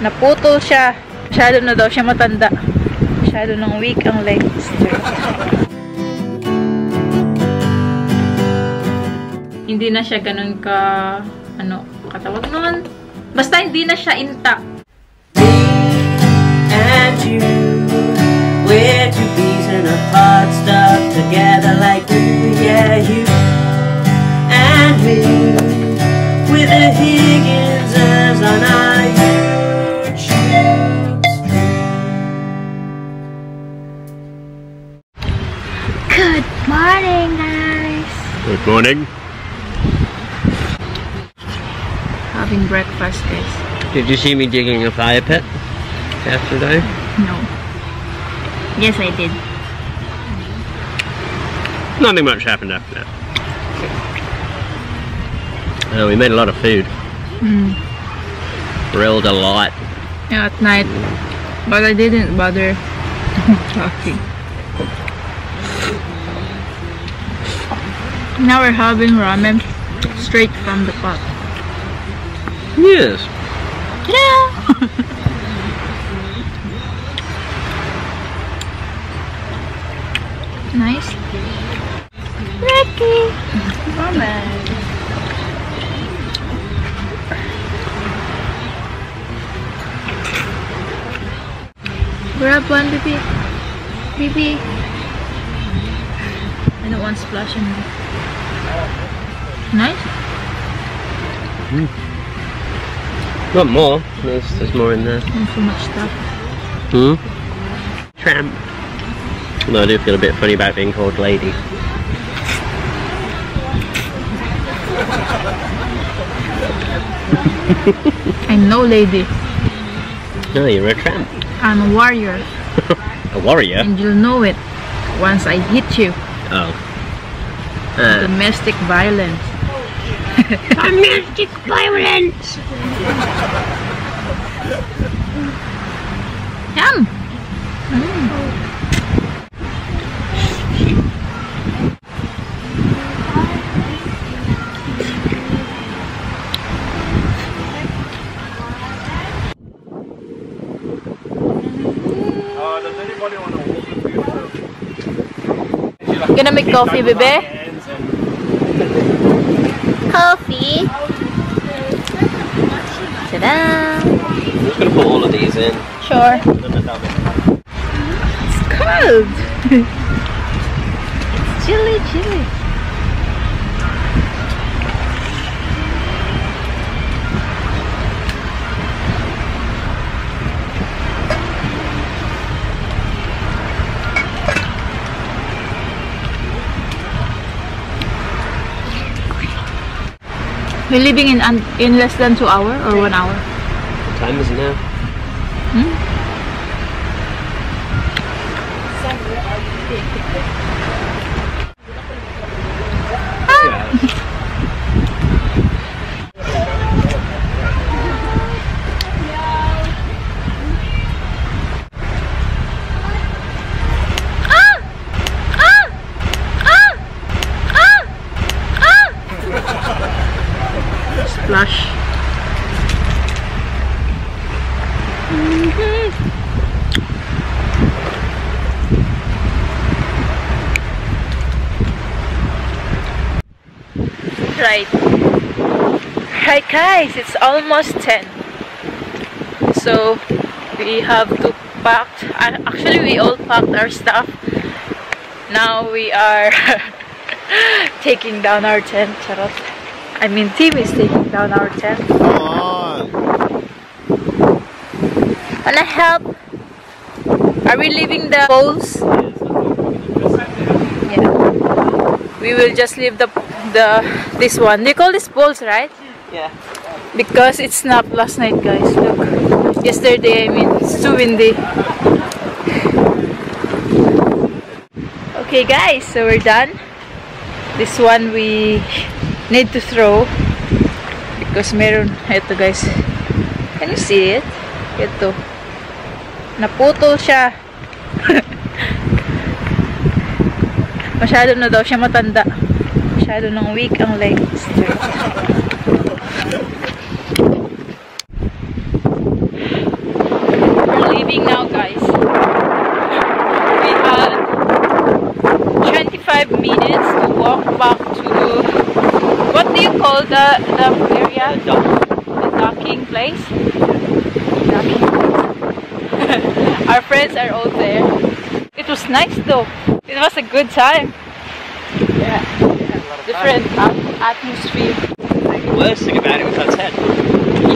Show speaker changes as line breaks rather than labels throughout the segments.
Naputol siya. Masyado na daw siya matanda. Masyado nang weak ang legs. Hindi na siya ganun ka, ano, katawag nun. Basta hindi na siya intact.
and you. We're two peas in a pod stuck together like glue, yeah, you and me. With the Higginses on our
Good morning. Having breakfast, guys.
Did you see me digging a fire pit yesterday?
No. Yes, I did.
Nothing much happened after that. Uh, we made a lot of food.
Mm.
Grilled a lot.
Yeah, at night. But I didn't bother talking. Now we're having ramen straight from the pot.
Yes.
Yeah! nice. Ricky! Ramen. Grab one, baby. Baby. I don't splash on me. Nice.
Got more. There's, there's more in there.
And so much stuff.
Hmm? Tramp. No, I do feel a bit funny about being called lady.
I'm no lady.
No, you're a tramp.
I'm a warrior.
A warrior?
And you'll know it once I hit you.
Oh. Uh,
Domestic violence.
domestic violence!
Yum! Gonna make coffee, baby? Coffee. Ta-da!
I'm just gonna put all of these in.
Sure. It's cold. it's chilly, chilly. We're leaving in in less than two hour or one hour.
What time is it now?
Splash. Right. Right guys, it's almost 10. So we have to pack. uh, Actually, we all packed our stuff. Now we are taking down our tent. Charot. I mean, Tim is taking down our tent. Wanna help? Are we leaving the poles? Yeah. We will just leave the the this one. They call this poles, right?
Yeah.
Because it snapped last night, guys. Look. Yesterday, I mean, it's too windy. Okay, guys, so we're done. This one we need to throw because meron ito guys can you see it ito naputol siya masyado na daw siya matanda masyado ng weak ang. We're leaving now, guys. We had 25 minutes to walk back to what do you call the the area?
The.
Docking place. Our friends are all there. It was nice though. It was a good time. Different atmosphere.
The worst thing about it was our tent.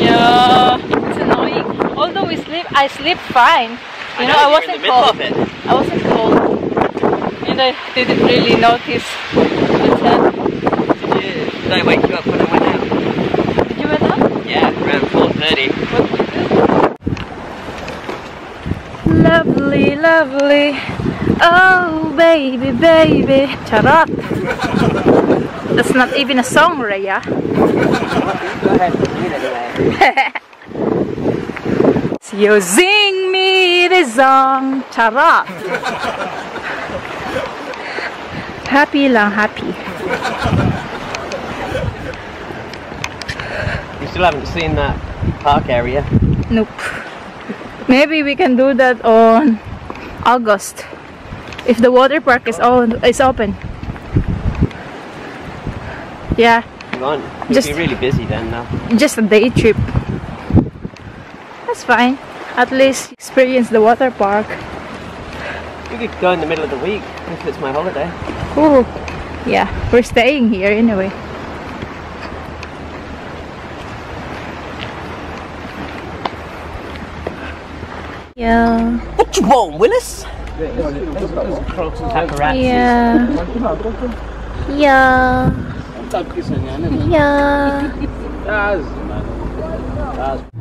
Yeah, it's annoying. Although we sleep, I sleep fine. You know, I, wasn't cold. I wasn't cold, and I didn't really notice the tent.
Uh, yeah. Did I wake you up when I went out?
Did you went out?
Yeah, around 4.30.
What did you do? Lovely, lovely. Oh, baby, baby. Charot. That's not even a song, Rhea.
Go ahead, read it.
You sing me the song. Charot. happy lang, happy.
You still haven't seen that park area.
Nope. Maybe we can do that on August. If the water park is on is open. Yeah,
You want? You'll
Just-
be really busy then though.
just a day trip. That's fine. At least experience the water park.
We could go in the middle of the week if it's my holiday.
Ooh. Yeah, we're staying here anyway. Yeah.
What you want, Willis? Paparazzi.
Yeah. Yeah. Yeah.
Bye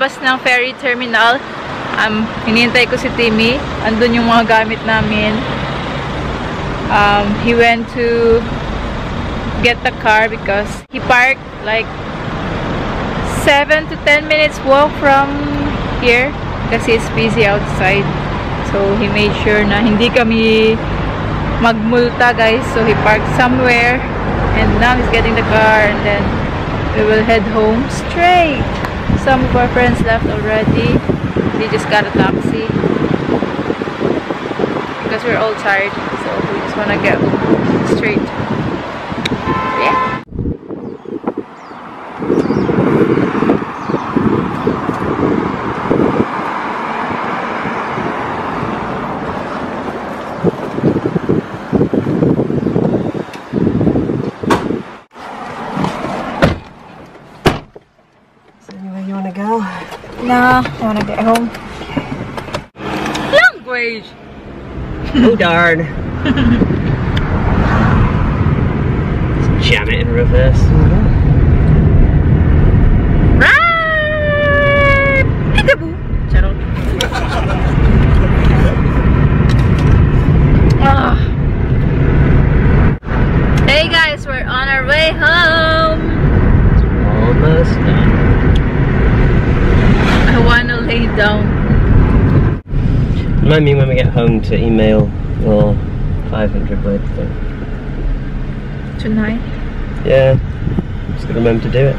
labas ng ferry terminal. Um, hinihintay ko si Timmy. Andun yung mga gamit namin. um, he went to get the car because he parked like 7 to 10 minutes walk from here kasi it's busy outside. So, he made sure na hindi kami magmulta guys. So, he parked somewhere and now he's getting the car and then we will head home straight. Some of our friends left already. They just got a taxi because we're all tired. So, we just want to get straight. Yeah.
Is there anywhere you want to go?
Nah, I want to get home. Language!
oh darn. Jam it in reverse.
Right! Peekaboo! Charot. Ah. Hey guys, we're on our way home.
Almost done.
I wanna lay down.
Remind me when we get home to email your 500 word thing.
Tonight.
Yeah. Just gotta remember to do it.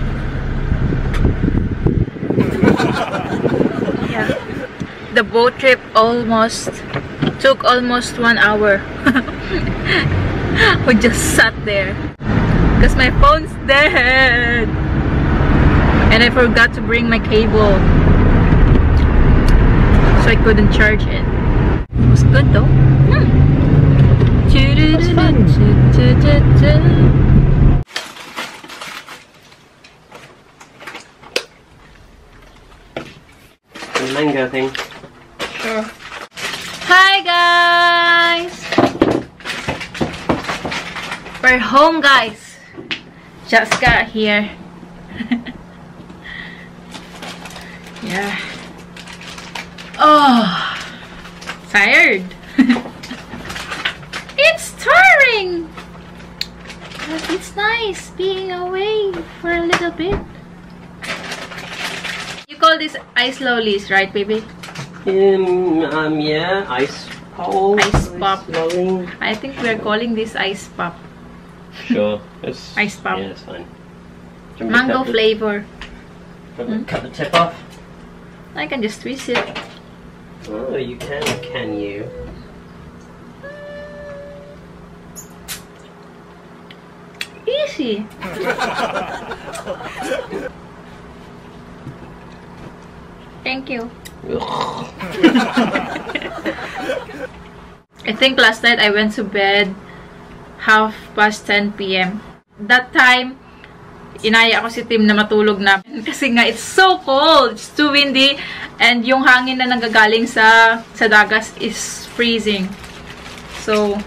Yeah. The boat trip almost took almost one hour. we just sat there because my phone's dead and I forgot to bring my cable so I couldn't charge it. It was good though. Hmm.
was fun. The mango thing.
Sure. Hi guys! We're home guys. Just got here. yeah. Oh, tired. it's tiring. But it's nice being away for a little bit. You call this ice lollies, right, baby?
Um, um, yeah, ice pole.
Ice pop.
lolly.
I think we're calling this ice pop.
Sure. It's,
Ice pop.
Yeah, it's fine. Do you want me to
Mango
cut the-
flavor.
do you want me to Cut the tip off.
I can just twist it.
Oh, you can, can you?
Easy. Thank you. I think last night I went to bed half past 10 p.m. That time, inaya ko si Tim na matulog na. Kasi nga, it's so cold. It's too windy. And yung hangin na nanggagaling sa, sa dagas is freezing. So,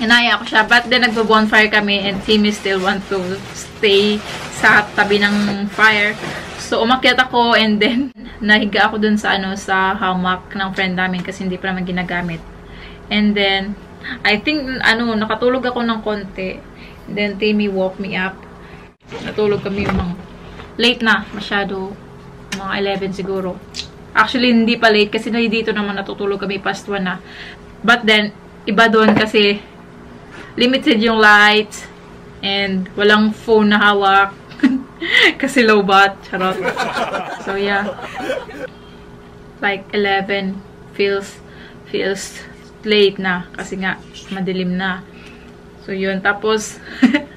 inaya ko siya. But then, nagbo-bonfire kami and Timmy still want to stay sa tabi ng fire. So, umakyat ako and then, nahiga ako dun sa, ano, sa hammock ng friend namin kasi hindi pa naman ginagamit. And then, I think, ano, nakatulog ako ng konti. Then, Timmy woke me up. Natulog kami yung mga late na, masyado. Mga 11 siguro. Actually, hindi pa late kasi dito naman natutulog kami past 1 na. But then, iba doon kasi limited yung light and walang phone na hawak. kasi low bat. Charot. So, yeah. Like, 11 feels feels late na kasi nga madilim na. So, yun. Tapos,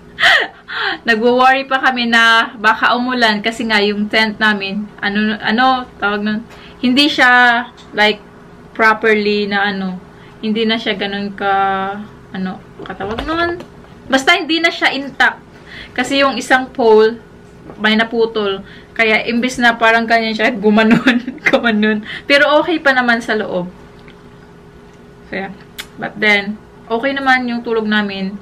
nagwo-worry pa kami na baka umulan kasi nga yung tent namin, ano, ano, tawag nun, hindi siya, like, properly na ano, hindi na siya ganun ka, ano, katawag nun. Basta hindi na siya intact. Kasi yung isang pole, may naputol. Kaya, imbis na parang ganyan siya, gumanon, gumanon. Pero okay pa naman sa loob. So, yeah. But then, okay naman yung tulog namin.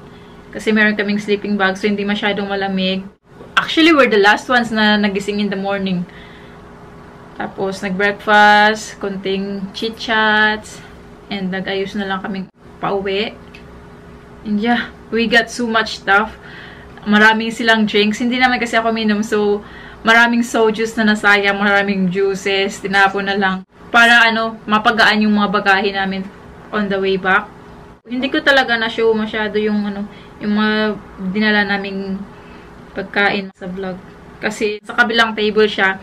Kasi meron kaming sleeping bag, so hindi masyadong malamig. Actually, we're the last ones na nagising in the morning. Tapos, nag-breakfast, konting chit-chats, and nag-ayos na lang kaming pauwi. And yeah, we got so much stuff. Maraming silang drinks. Hindi naman kasi ako minom, so maraming sojus na nasayang, maraming juices, tinapon na lang. Para ano, mapagaan yung mga bagahe namin on the way back. Hindi ko talaga na-show masyado yung ano, yung mga dinala naming pagkain sa vlog. Kasi sa kabilang table siya,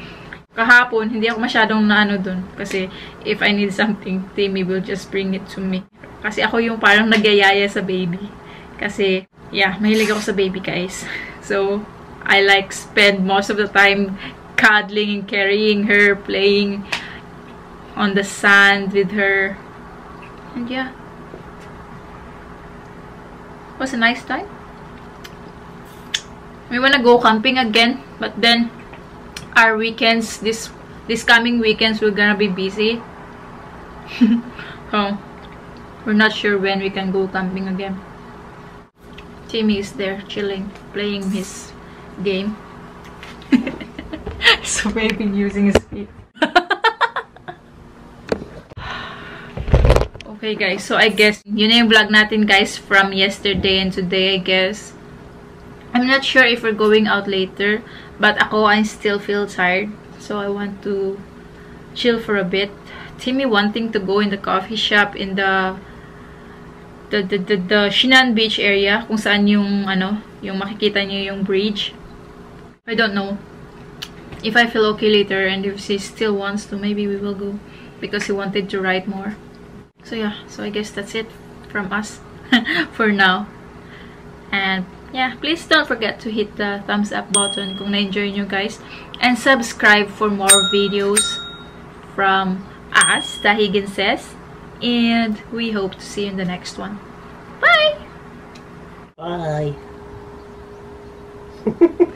kahapon, hindi ako masyadong naano dun. Kasi if I need something, Timmy will just bring it to me. Kasi ako yung parang nagyayaya sa baby. Kasi, yeah, mahilig ako sa baby guys. So, I like spend most of the time cuddling and carrying her, playing on the sand with her. And yeah. Was a nice time. We wanna go camping again, but then our weekends this this coming weekends we're gonna be busy. so we're not sure when we can go camping again. Timmy is there chilling, playing his game. so been using his feet. Okay guys, so I guess yun yung vlog natin guys from yesterday and today I guess. I'm not sure if we're going out later, but ako I still feel tired. So I want to chill for a bit. Timmy wanting to go in the coffee shop in the the the the, the Shinan Beach area kung saan yung ano, yung makikita niyo yung bridge. I don't know if I feel okay later and if he still wants to, maybe we will go because he wanted to write more. So yeah, so I guess that's it from us for now. And yeah, please don't forget to hit the thumbs up button kung na-enjoy nyo guys. And subscribe for more videos from us, The Higginses. And we hope to see you in the next one. Bye!
Bye.